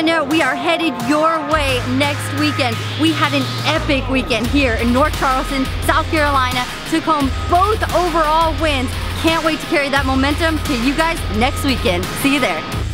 to know we are headed your way next weekend. We had an epic weekend here in North Charleston, South Carolina, took home both overall wins. Can't wait to carry that momentum to you guys next weekend. See you there.